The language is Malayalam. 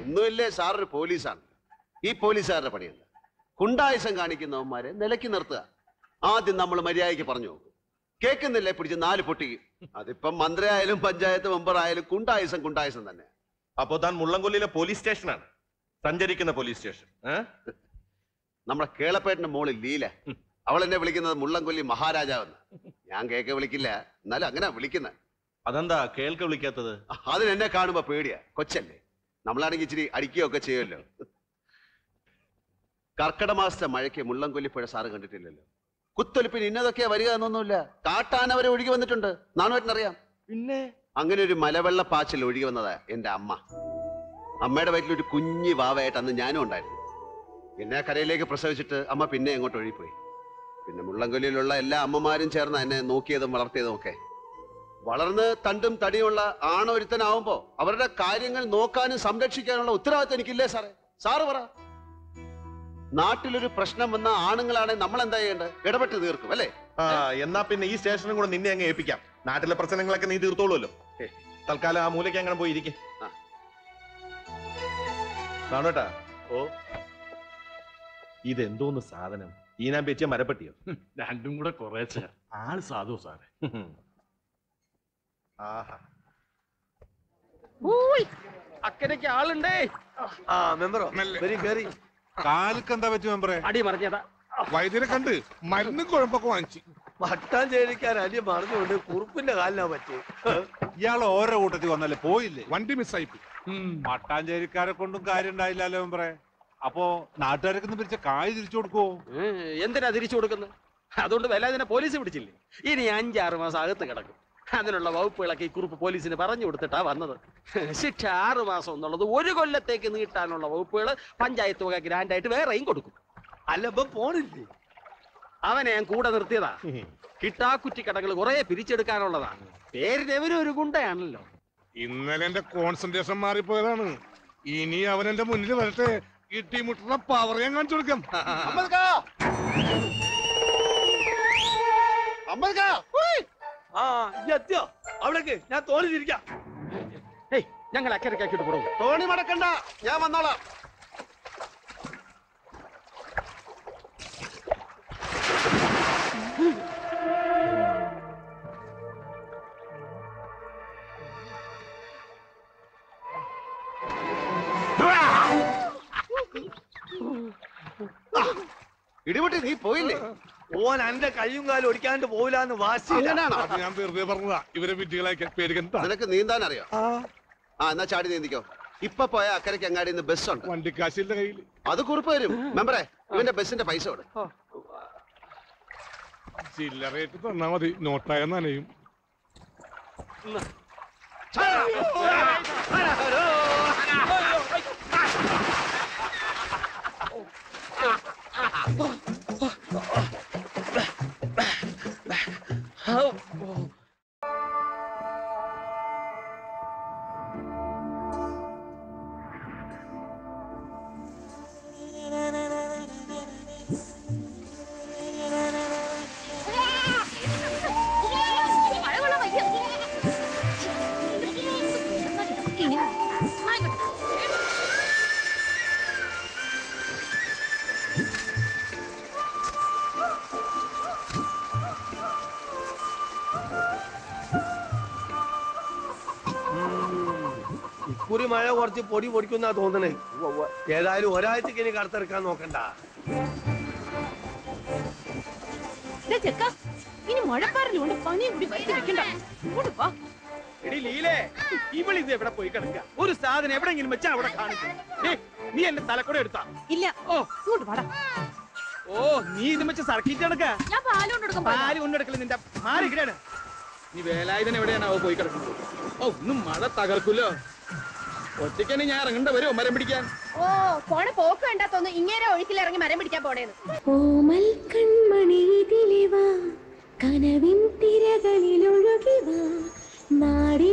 ഒന്നുമില്ലേ സാറൊരു പോലീസാണ്. ഈ പോലീസുകാരുടെ പണിയല്ല. കുണ്ടായുസം കാണിക്കുന്നവന്മാരെ നിലക്കി നിർത്തുക. ആദ്യം നമ്മൾ മര്യാദയ്ക്ക് പറഞ്ഞു നോക്കും. കേൾക്കുന്നില്ലേ? പിടിച്ച് നാല് പൊട്ടിക്കും അതിപ്പം മന്ത്രി ആയാലും പഞ്ചായത്ത് മെമ്പർ ആയാലും കുണ്ടായുസം കുണ്ടായുസം തന്നെ. അപ്പോ താൻ മുള്ളംകൊല്ലിയിലെ പോലീസ് സ്റ്റേഷനാണ്. സഞ്ചരിക്കുന്ന പോലീസ് സ്റ്റേഷൻ? നമ്മുടെ കേളപ്പേട്ടന്റെ മോളിൽ ലീല. അവൾ എന്നെ വിളിക്കുന്നത് മുള്ളംകൊല്ലി മഹാരാജാവെന്ന്. ഞാൻ കേക്ക് വിളിക്കില്ല. എന്നാലും അങ്ങനെ വിളിക്കുന്നത് അതെന്താ? കേൾക്ക വിളിക്കാത്തത്? അതിനെന്നെ കാണുമ്പോ പേടിയാ. കൊച്ചല്ലേ? നമ്മളാണെങ്കിൽ ഇച്ചിരി അടിക്കുകയൊക്കെ ചെയ്യുമല്ലോ. കർക്കിടമാസത്തെ മഴയ്ക്ക് മുള്ളം പുഴ സാറ് കണ്ടിട്ടില്ലല്ലോ. കുത്തൊലിപ്പിന് ഇന്നതൊക്കെയാ വരിക എന്നൊന്നുമില്ല. കാട്ടാന വരെ ഒഴുകി വന്നിട്ടുണ്ട്. നാണുവേട്ടനറിയാം. പിന്നെ? അങ്ങനെ ഒരു മലവെള്ള പാച്ചിൽ ഒഴുകി വന്നതാ എന്റെ അമ്മ. അമ്മയുടെ വയറ്റിൽ ഒരു കുഞ്ഞി വാവയായിട്ട് അന്ന് ഞാനും ഉണ്ടായിരുന്നു. എന്നെ കരയിലേക്ക് പ്രസവിച്ചിട്ട് അമ്മ പിന്നെ എങ്ങോട്ട് ഒഴുകിപ്പോയി. പിന്നെ മുള്ളംകൊല്ലിയിലുള്ള എല്ലാ അമ്മമാരും ചേർന്ന് എന്നെ നോക്കിയതും വളർത്തിയതും ഒക്കെ വളർന്ന് തണ്ടും തടിയുള്ള ആണൊരുത്തനാവുമ്പോ അവരുടെ കാര്യങ്ങൾ നോക്കാനും സംരക്ഷിക്കാനുള്ള ഉത്തരവാദിത്വം എനിക്കില്ലേ സാറേ? സാറ് പറ. നാട്ടിലൊരു പ്രശ്നം വന്ന ആണുങ്ങളാണെ നമ്മൾ എന്താ ചെയ്യേണ്ടത്? ഇടപെട്ട് തീർക്കും അല്ലേ? ആ എന്നാ പിന്നെ ഈ സ്റ്റേഷനും കൂടെ നിന്നെ അങ്ങ് ഏൽപ്പിക്കാം. നാട്ടിലെ പ്രശ്നങ്ങളൊക്കെ നീ തീർത്തോളൂല്ലോ ഏ. തൽക്കാലം ആ മൂലയ്ക്ക് അങ്ങനെ പോയി ഇരിക്കെ. ആ. കാണുവേട്ടാ ഓ. ഇതെന്തോന്ന് സാധനം? ഈ ഞാൻ വെച്ച മരപ്പെട്ടിയോ രണ്ടും കൂടെ കൊറേ ആൾ സാധു സാറേ. ആഹാ. അക്കരയ്ക്ക് ആളുണ്ടേ. ആ മെമ്പറോ. വരി കേറി. കാലുക്ക് എന്താ പറ്റി മെമ്പറേ? അടി മറിഞ്ഞതാ. വൈദ്യരെ കണ്ട് മരുന്ന് കുഴമ്പൊക്കെ വാങ്ങിച്ചു. മട്ടാഞ്ചേരിക്കാർ അടി മറിഞ്ഞുകൊണ്ട് കുറുപ്പിന്റെ കാലിനാ പറ്റി ഇയാൾ ഓരോ കൂട്ടത്തിൽ വന്നല്ലേ പോയില്ലേ? വണ്ടി മിസ്സായി മട്ടാഞ്ചേരിക്കാരെ കൊണ്ടും കാര്യം ഉണ്ടായില്ലല്ലോ മെമ്പറേ? അപ്പോ നാട്ടുകാരൊക്കെ പിരിച്ച കായ് തിരിച്ചു കൊടുക്കുവോ? എന്തിനാ തിരിച്ചു കൊടുക്കുന്നത് അതുകൊണ്ട് വല്ലാതെ ഇതിനെ പോലീസ് പിടിച്ചില്ലേ? ഇനി അഞ്ചാറ് മാസം അകത്ത് കിടക്കും. അതിനുള്ള വകുപ്പുകളൊക്കെ ഈ കുറിപ്പ് പോലീസിന് പറഞ്ഞു കൊടുത്തിട്ടാ വന്നത്. ശിക്ഷ ആറ് മാസം എന്നുള്ളത് ഒരു കൊല്ലത്തേക്ക് നീട്ടാനുള്ള വകുപ്പുകൾ പഞ്ചായത്ത് വക ഗ്രാൻഡായിട്ട് വേറെയും കൊടുക്കും. അല്ല ഇപ്പൊ പോണില്ലേ? അവനെ ഞാൻ കൂടെ നിർത്തിയതാ. കിട്ടാക്കുറ്റി കടകൾ കുറെ പിരിച്ചെടുക്കാനുള്ളതാ. പേരിനെവരും ഒരു ഗുണ്ടയാണല്ലോ. ഇന്നലെ എന്റെ കോൺസെൻട്രേഷൻ മാറിപ്പോയതാണ്. ഇനി അവൻ എന്റെ മുന്നിൽ വരട്ടെ. കിട്ടിമുട്ടുന്ന പവർ ഞാൻ കാണിച്ചു കൊടുക്കാം. അമ്പൽക്കാ! അമ്പൽക്കാ! ആ ഈ എത്തിയോ? അവിടേക്ക് ഞാൻ തോളിലിരിക്കാം ഏയ് ഞങ്ങൾ അക്കരക്കാക്കിട്ട് പോകും തോണി മടക്കണ്ട ഞാൻ വന്നോളാം. ഇടിപൊട്ടി നീ പോയില്ലേ? ഓൻ എന്റെ കയ്യും കാലും ഒടിക്കാണ്ട് പോവില്ലാന്ന് വാശി. അത് ഞാൻ വെറുതെ പറഞ്ഞതാ. ഇവരെ വിദ്യകളാക്കി പേടിക്കണ്ട നിനക്ക് നീന്താൻ അറിയോ? ആ. എന്നാ ചാടി നീന്തിക്കോ. ഇപ്പൊ പോയ അക്കരയ്ക്ക് അങ്ങാടി നിന്ന് വണ്ടി വണ്ടിക്കാശിന്റെ കയ്യിൽ അത് കുറിപ്പ് വരും. മെമ്പറേ ഇവന്റെ ബസ്സിന്റെ പൈസ കൊടു. ചില്ലറയിട്ട് തന്നാ മതി. നോട്ടായ നനയും മഴവെള്ളം ഇക്കുറി മഴ കുറച്ച് പൊടി പൊടിക്കുന്ന തോന്നണേ. ഏതായാലും ഒരാഴ്ചക്ക് ഇനി കടത്തിറക്കാൻ നോക്കണ്ട. ഇനി മഴപ്പാറിലുണ്ട് പനിയും കൂടി വരുത്തി വെക്കണ്ട ഇങ്ങോട്ട് വാ. എടി ലീലേ ഇവൾ ഇത് എവിടെ പോയി കിടക്കുക? ഒരു സാധനം എവിടെങ്കിലും വെച്ചാ അവിടെ കാണിക്കും. നീ എന്റെ തലക്കൂടെ എടുത്താ. ഇല്ല ഓ. ഇങ്ങോട്ട് വാടാ. ഓ നീ ഇത് വെച്ച് സർക്കിട്ട് കിടക്ക പാൽ കൊണ്ടെടുക്കല നിന്റെ മാറി ഇവിടെയാണ്. നീ വേലായുധൻ എവിടെയാണ് അവ പോയി കിടക്കുന്നത്? ഓ ഇന്നും മഴ തകർക്കുല്ലോ ഒറ്റയ്ക്കനെ ഞാൻ ഇറങ്ങണ്ട വരും മരം പിടിക്കാൻ. ഓ പോണ പോക്ക് കണ്ടാ തോന്നുന്നു ഒഴുക്കിൽ ഇറങ്ങി മരം പിടിക്കാൻ പോണേന്ന്. ഓമൽ കൺമണി ഇതിലെ വാ കനവിൻ തിരകളിൽ ഒഴുകി വാ നാടി